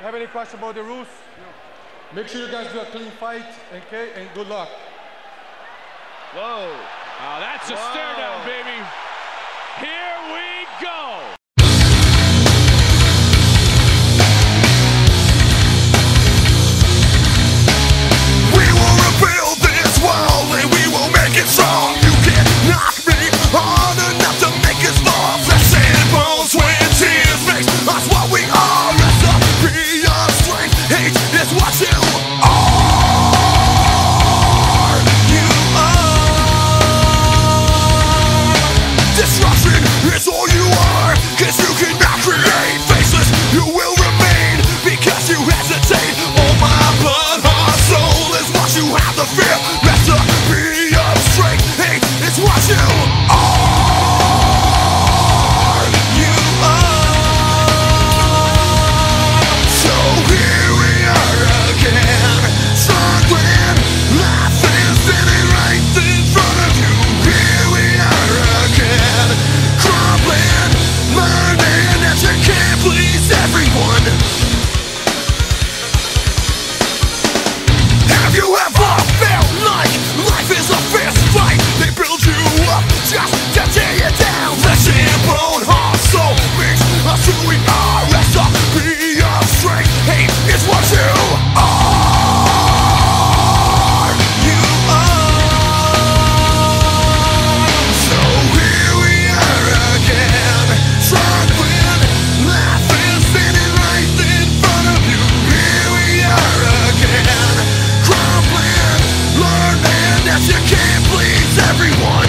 have any question about the rules? Make sure you guys do a clean fight, okay? And good luck. Whoa. Oh, that's a stare down, baby. Here we go. Disruption is all you are. Cause you cannot create Faceless, you will remain Because you hesitate. All my blood, my soul Is what you have to fear. Rest be of strength. Hate is what you everyone!